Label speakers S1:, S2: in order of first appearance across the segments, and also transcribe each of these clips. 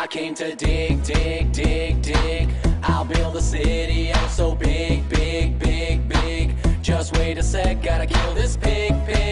S1: I came to dig, dig, dig, dig. I'll build a city out so big, big, big, big. Just wait a sec, gotta kill this pig, pig.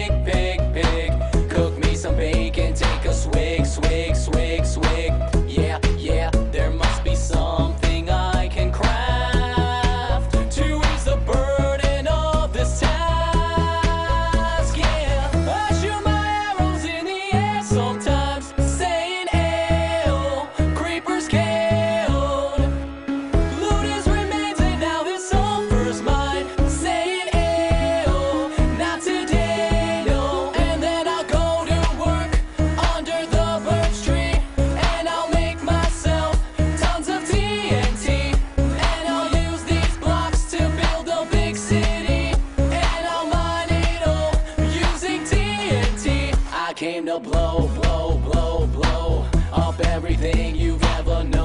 S1: came to blow, blow, blow, blow up everything you've ever known.